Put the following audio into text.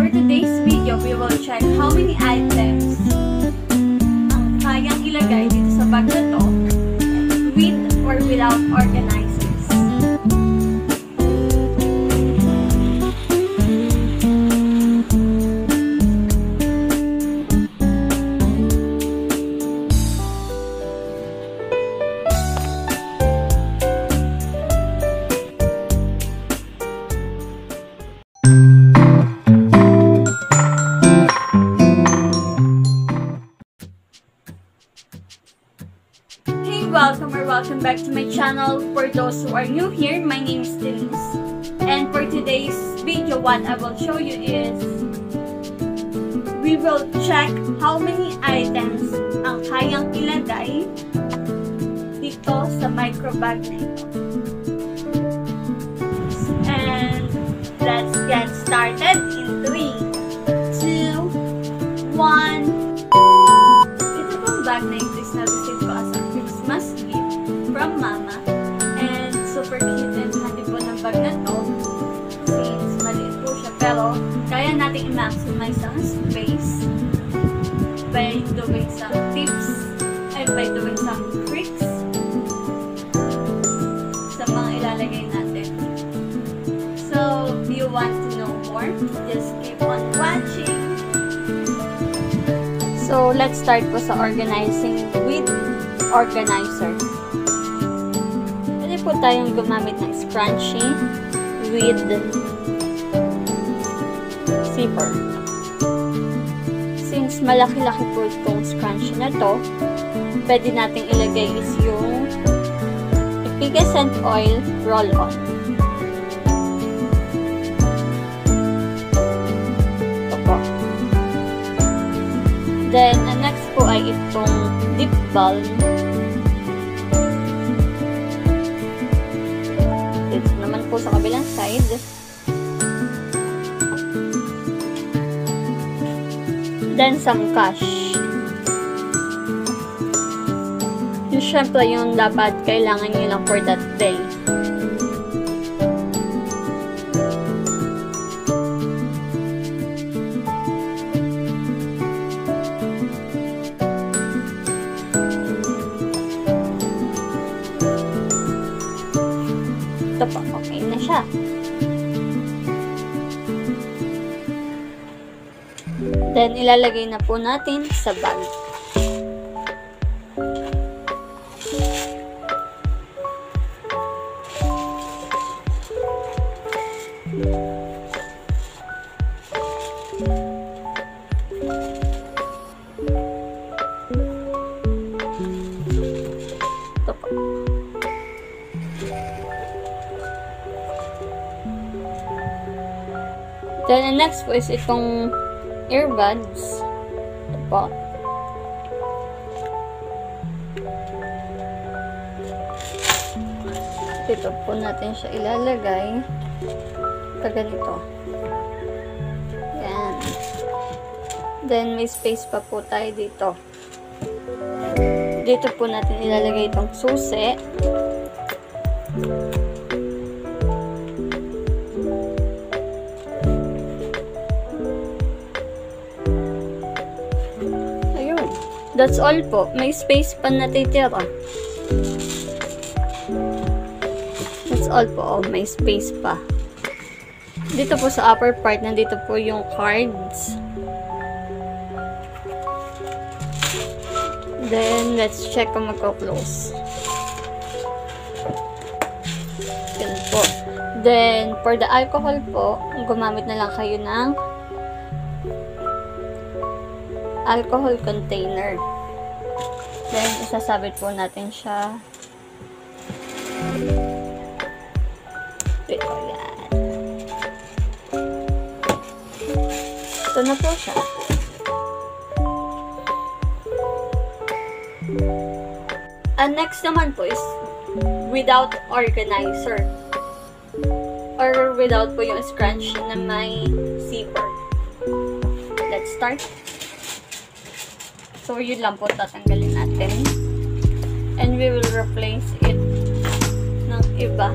For today's video, we will check how many items ang kayang ilagay dito sa bag na to with or without organizers. Those who are new here, my name is Denise. And for today's video, what I will show you is we will check how many items ang kayang ilagay dito sa micro bag na ito. And let's get started space by doing some tips and by doing some tricks sa mga ilalagay natin. So, do you want to know more? Just keep on watching. So, let's start po sa organizing with organizer. Pwede po tayong gumamit ng scrunchie with zipper. Since malaki-laki po itong scrunchie na to, pwede nating ilagay is yung Epigacent Oil Roll-On. Ito po. Then, ang next po ay itong lip balm. Ito naman po sa kabilang side. Then, some cash. Yung syempre yung dapat kailangan nyo lang for that day. Then, ilalagay na po natin sa bag. Ito. Then, the next po is itong earbuds. Ito po. Dito po natin siya ilalagay. Kaganito. Yan. Then, may space pa po tayo dito. Dito po natin ilalagay itong susi. Ayun. That's all po. May space pa natitira. That's all po. Oh, may space pa. Dito po sa upper part, nandito po yung cards. Then, let's check kung magko-close. Yan po. Then, for the alcohol po, gumamit na lang kayo ng alcohol container. Then, isasabit po natin siya. Ito, yan. Ito na po siya. And next naman po is without organizer. Or without po yung scrunch na may zipper. Let's start. So, yun lang po tatanggalin natin. And we will replace it ng iba.